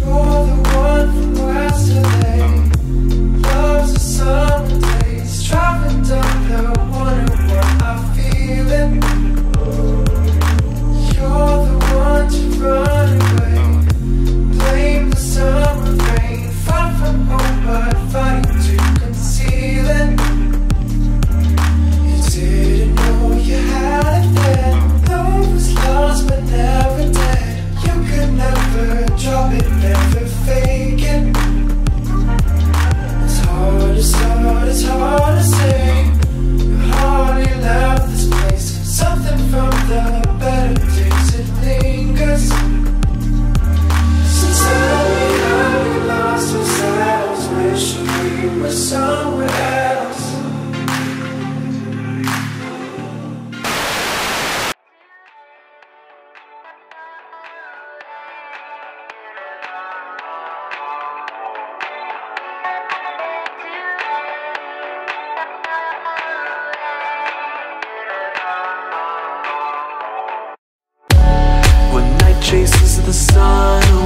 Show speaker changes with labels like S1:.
S1: You're the one from yesterday. Loves
S2: chases the sun.